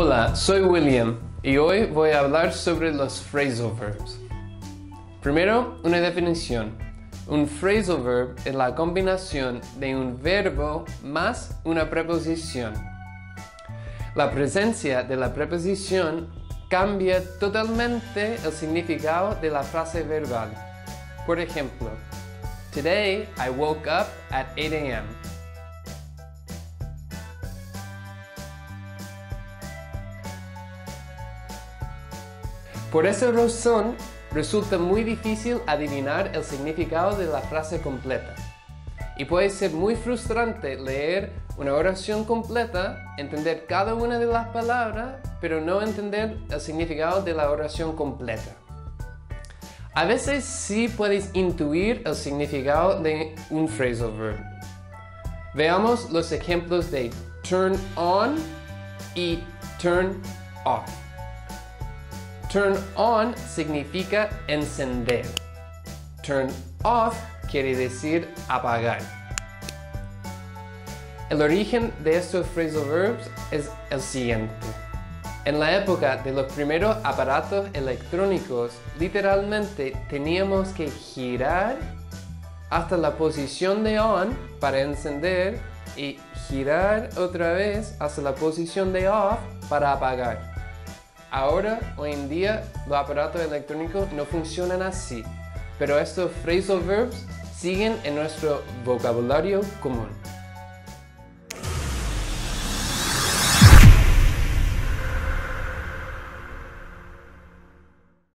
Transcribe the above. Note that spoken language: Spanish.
Hola, soy William y hoy voy a hablar sobre los phrasal verbs. Primero, una definición. Un phrasal verb es la combinación de un verbo más una preposición. La presencia de la preposición cambia totalmente el significado de la frase verbal. Por ejemplo, Today I woke up at 8 a.m. Por esa razón, resulta muy difícil adivinar el significado de la frase completa. Y puede ser muy frustrante leer una oración completa, entender cada una de las palabras, pero no entender el significado de la oración completa. A veces sí puedes intuir el significado de un phrasal verb. Veamos los ejemplos de turn on y turn off. Turn on significa encender. Turn off quiere decir apagar. El origen de estos phrasal verbs es el siguiente. En la época de los primeros aparatos electrónicos, literalmente teníamos que girar hasta la posición de on para encender y girar otra vez hasta la posición de off para apagar. Ahora, hoy en día, los aparatos electrónicos no funcionan así, pero estos phrasal verbs siguen en nuestro vocabulario común.